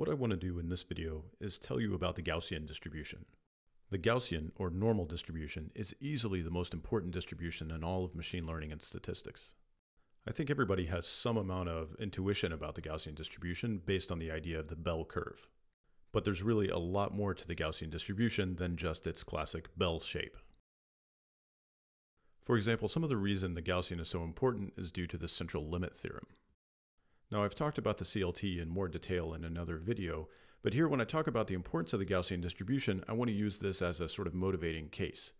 What I want to do in this video is tell you about the Gaussian distribution. The Gaussian, or normal distribution, is easily the most important distribution in all of machine learning and statistics. I think everybody has some amount of intuition about the Gaussian distribution based on the idea of the bell curve. But there's really a lot more to the Gaussian distribution than just its classic bell shape. For example, some of the reason the Gaussian is so important is due to the central limit theorem. Now I've talked about the CLT in more detail in another video, but here when I talk about the importance of the Gaussian distribution, I want to use this as a sort of motivating case.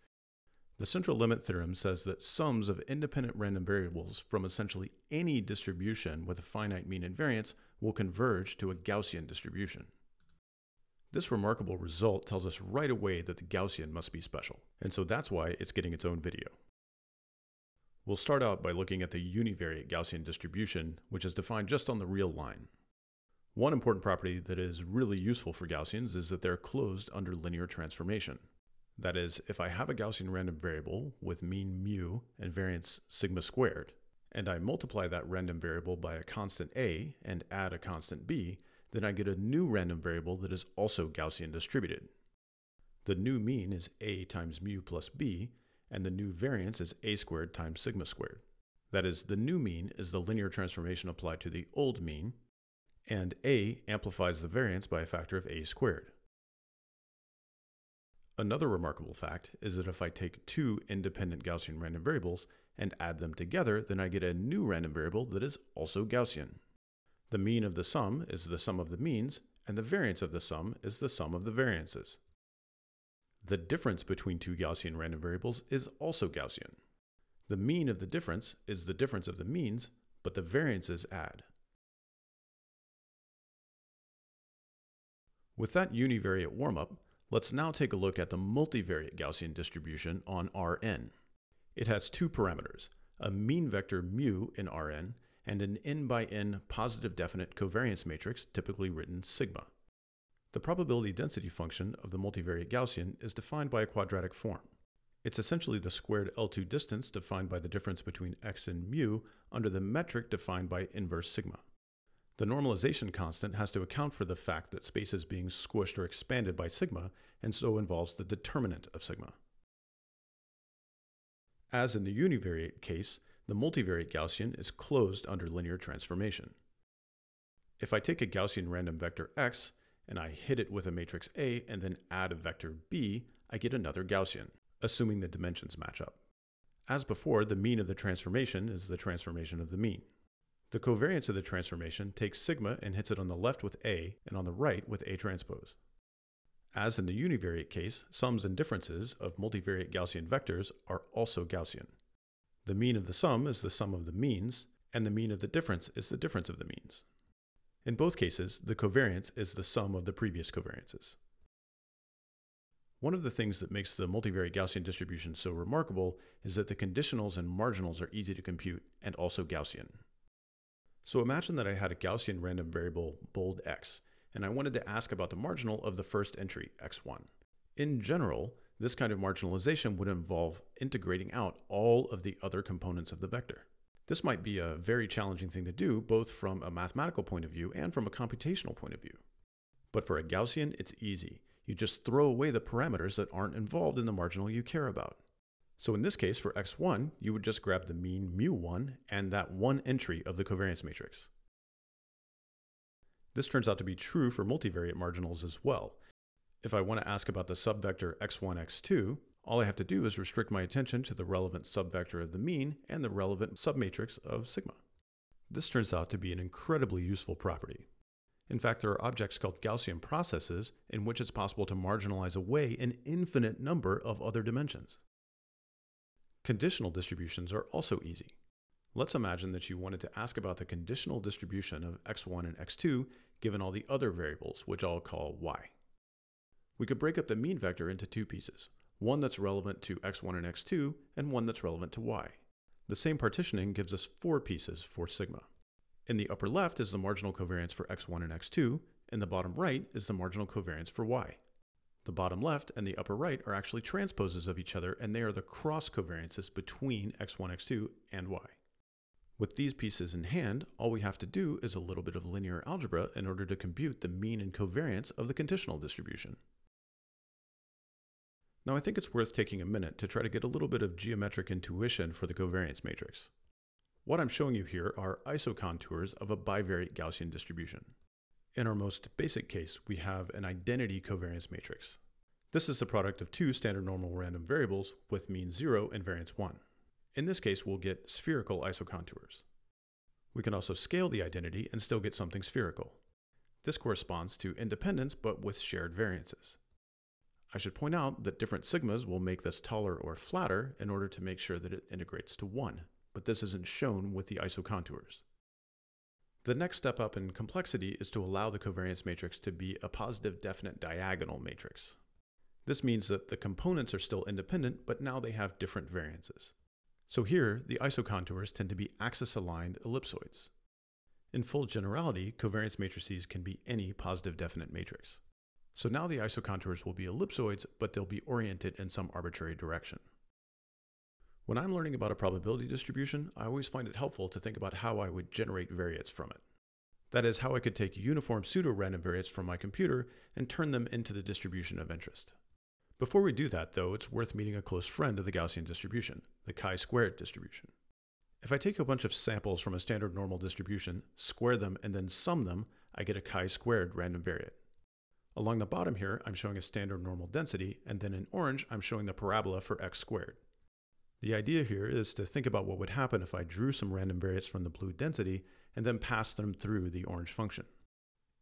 The central limit theorem says that sums of independent random variables from essentially any distribution with a finite mean and variance will converge to a Gaussian distribution. This remarkable result tells us right away that the Gaussian must be special, and so that's why it's getting its own video. We'll start out by looking at the univariate Gaussian distribution, which is defined just on the real line. One important property that is really useful for Gaussians is that they're closed under linear transformation. That is, if I have a Gaussian random variable with mean mu and variance sigma squared, and I multiply that random variable by a constant a and add a constant b, then I get a new random variable that is also Gaussian distributed. The new mean is a times mu plus b, and the new variance is a squared times sigma squared. That is, the new mean is the linear transformation applied to the old mean, and a amplifies the variance by a factor of a squared. Another remarkable fact is that if I take two independent Gaussian random variables and add them together, then I get a new random variable that is also Gaussian. The mean of the sum is the sum of the means, and the variance of the sum is the sum of the variances. The difference between two Gaussian random variables is also Gaussian. The mean of the difference is the difference of the means, but the variances add. With that univariate warm-up, let's now take a look at the multivariate Gaussian distribution on Rn. It has two parameters, a mean vector mu in Rn and an n by n positive definite covariance matrix, typically written sigma. The probability density function of the multivariate Gaussian is defined by a quadratic form. It's essentially the squared L2 distance defined by the difference between x and mu under the metric defined by inverse sigma. The normalization constant has to account for the fact that space is being squished or expanded by sigma, and so involves the determinant of sigma. As in the univariate case, the multivariate Gaussian is closed under linear transformation. If I take a Gaussian random vector x and I hit it with a matrix A and then add a vector B, I get another Gaussian, assuming the dimensions match up. As before, the mean of the transformation is the transformation of the mean. The covariance of the transformation takes sigma and hits it on the left with A and on the right with A transpose. As in the univariate case, sums and differences of multivariate Gaussian vectors are also Gaussian. The mean of the sum is the sum of the means, and the mean of the difference is the difference of the means. In both cases, the covariance is the sum of the previous covariances. One of the things that makes the multivariate Gaussian distribution so remarkable is that the conditionals and marginals are easy to compute and also Gaussian. So imagine that I had a Gaussian random variable bold x, and I wanted to ask about the marginal of the first entry, x1. In general, this kind of marginalization would involve integrating out all of the other components of the vector. This might be a very challenging thing to do, both from a mathematical point of view and from a computational point of view. But for a Gaussian, it's easy. You just throw away the parameters that aren't involved in the marginal you care about. So in this case, for x1, you would just grab the mean mu1 and that one entry of the covariance matrix. This turns out to be true for multivariate marginals as well. If I want to ask about the subvector x1, x2, all I have to do is restrict my attention to the relevant subvector of the mean and the relevant submatrix of sigma. This turns out to be an incredibly useful property. In fact, there are objects called Gaussian processes in which it's possible to marginalize away an infinite number of other dimensions. Conditional distributions are also easy. Let's imagine that you wanted to ask about the conditional distribution of x1 and x2 given all the other variables, which I'll call y. We could break up the mean vector into two pieces one that's relevant to x1 and x2, and one that's relevant to y. The same partitioning gives us four pieces for sigma. In the upper left is the marginal covariance for x1 and x2, and the bottom right is the marginal covariance for y. The bottom left and the upper right are actually transposes of each other, and they are the cross covariances between x1, x2, and y. With these pieces in hand, all we have to do is a little bit of linear algebra in order to compute the mean and covariance of the conditional distribution. Now I think it's worth taking a minute to try to get a little bit of geometric intuition for the covariance matrix. What I'm showing you here are isocontours of a bivariate Gaussian distribution. In our most basic case, we have an identity covariance matrix. This is the product of two standard normal random variables with mean 0 and variance 1. In this case, we'll get spherical isocontours. We can also scale the identity and still get something spherical. This corresponds to independence but with shared variances. I should point out that different sigmas will make this taller or flatter in order to make sure that it integrates to 1, but this isn't shown with the isocontours. The next step up in complexity is to allow the covariance matrix to be a positive definite diagonal matrix. This means that the components are still independent, but now they have different variances. So here, the isocontours tend to be axis-aligned ellipsoids. In full generality, covariance matrices can be any positive definite matrix. So now the isocontours will be ellipsoids, but they'll be oriented in some arbitrary direction. When I'm learning about a probability distribution, I always find it helpful to think about how I would generate variates from it. That is, how I could take uniform pseudo-random variates from my computer and turn them into the distribution of interest. Before we do that, though, it's worth meeting a close friend of the Gaussian distribution, the chi-squared distribution. If I take a bunch of samples from a standard normal distribution, square them, and then sum them, I get a chi-squared random variate. Along the bottom here, I'm showing a standard normal density, and then in orange, I'm showing the parabola for x squared. The idea here is to think about what would happen if I drew some random variates from the blue density and then passed them through the orange function.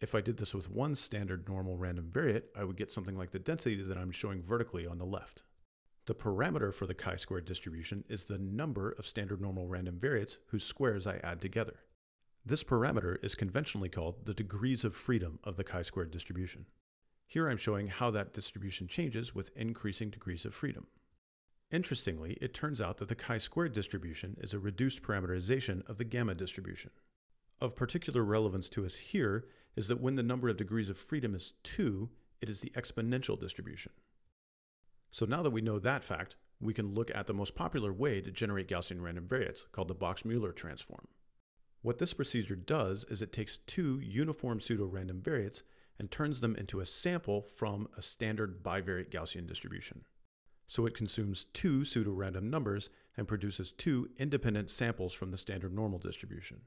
If I did this with one standard normal random variate, I would get something like the density that I'm showing vertically on the left. The parameter for the chi-squared distribution is the number of standard normal random variates whose squares I add together. This parameter is conventionally called the degrees of freedom of the chi-squared distribution. Here I'm showing how that distribution changes with increasing degrees of freedom. Interestingly, it turns out that the chi-squared distribution is a reduced parameterization of the gamma distribution. Of particular relevance to us here is that when the number of degrees of freedom is 2, it is the exponential distribution. So now that we know that fact, we can look at the most popular way to generate Gaussian random variates, called the Box-Muller transform. What this procedure does is it takes two uniform pseudo-random variates and turns them into a sample from a standard bivariate Gaussian distribution. So it consumes two pseudo-random numbers and produces two independent samples from the standard normal distribution.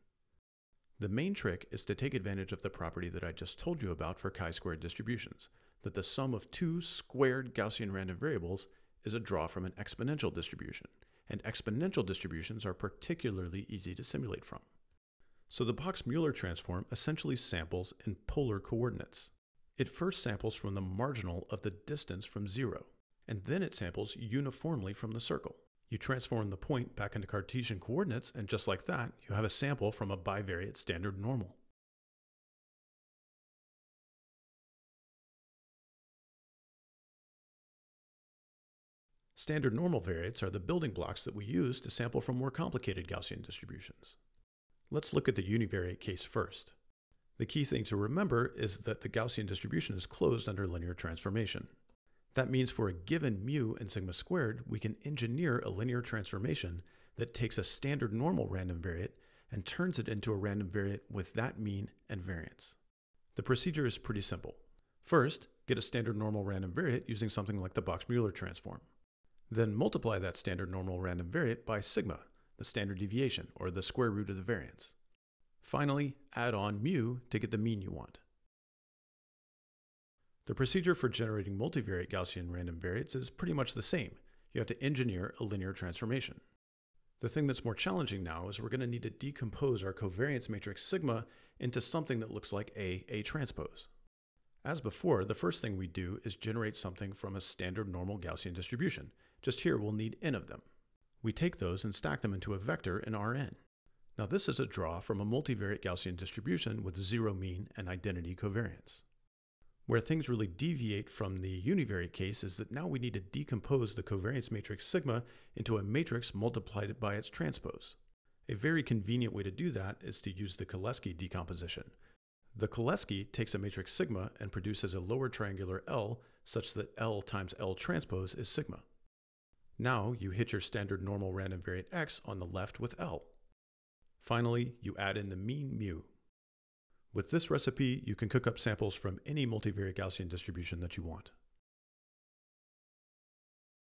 The main trick is to take advantage of the property that I just told you about for chi-squared distributions, that the sum of two squared Gaussian random variables is a draw from an exponential distribution, and exponential distributions are particularly easy to simulate from. So the Box-Muller transform essentially samples in polar coordinates. It first samples from the marginal of the distance from zero, and then it samples uniformly from the circle. You transform the point back into Cartesian coordinates, and just like that, you have a sample from a bivariate standard normal. Standard normal variates are the building blocks that we use to sample from more complicated Gaussian distributions. Let's look at the univariate case first. The key thing to remember is that the Gaussian distribution is closed under linear transformation. That means for a given mu and sigma squared, we can engineer a linear transformation that takes a standard normal random variate and turns it into a random variate with that mean and variance. The procedure is pretty simple. First, get a standard normal random variate using something like the Box-Muller transform. Then multiply that standard normal random variate by sigma, the standard deviation, or the square root of the variance. Finally, add on mu to get the mean you want. The procedure for generating multivariate Gaussian random variates is pretty much the same. You have to engineer a linear transformation. The thing that's more challenging now is we're going to need to decompose our covariance matrix sigma into something that looks like A, A transpose. As before, the first thing we do is generate something from a standard normal Gaussian distribution. Just here we'll need n of them. We take those and stack them into a vector in Rn. Now this is a draw from a multivariate Gaussian distribution with zero mean and identity covariance. Where things really deviate from the univariate case is that now we need to decompose the covariance matrix sigma into a matrix multiplied by its transpose. A very convenient way to do that is to use the Cholesky decomposition. The Cholesky takes a matrix sigma and produces a lower triangular L such that L times L transpose is sigma. Now you hit your standard normal random variate x on the left with L. Finally, you add in the mean mu. With this recipe, you can cook up samples from any multivariate Gaussian distribution that you want.